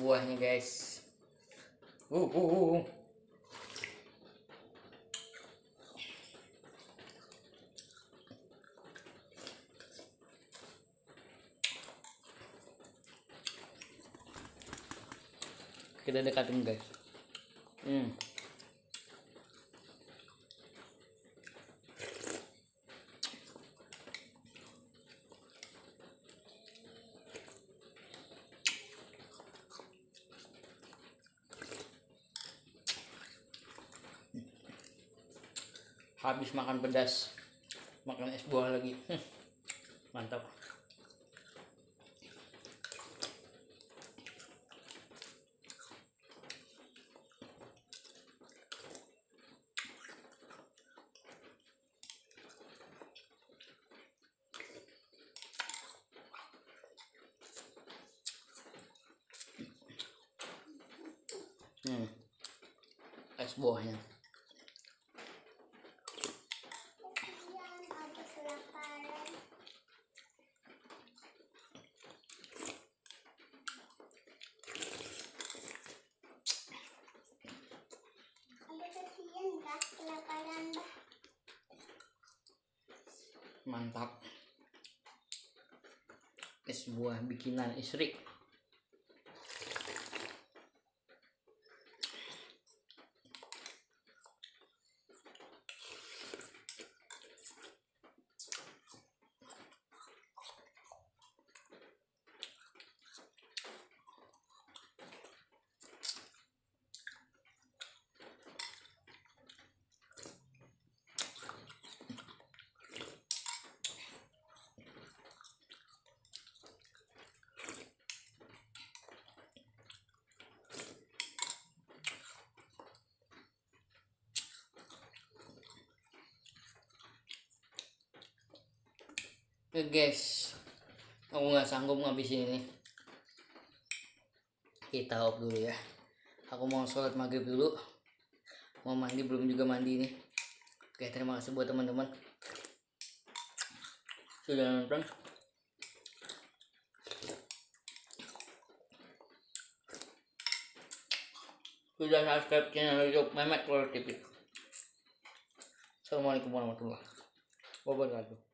buahnya guys uh, uh, uh, uh. kita dekatin guys hmm. Habis makan pedas. Makan es buah lagi. Hmm, mantap. Hmm. es buahnya mantap. Es buah bikinan istri Oke guys, aku nggak sanggup ngabisin ini. Kita off dulu ya. Aku mau sholat maghrib dulu. Mau mandi belum juga mandi nih. Oke terima kasih buat teman-teman. Sudah nonton. Sudah subscribe channel YouTube Memet Keluar TV. Assalamualaikum warahmatullahi wabarakatuh.